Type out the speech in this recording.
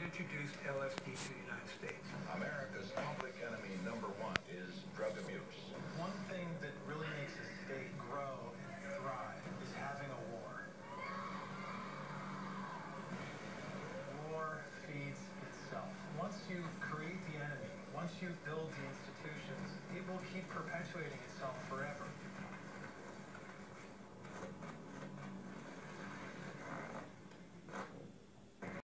introduced LSD to the United States. America's public enemy number one is drug abuse. One thing that really makes a state grow and thrive is having a war. War feeds itself. Once you create the enemy, once you build the institutions, it will keep perpetuating itself forever.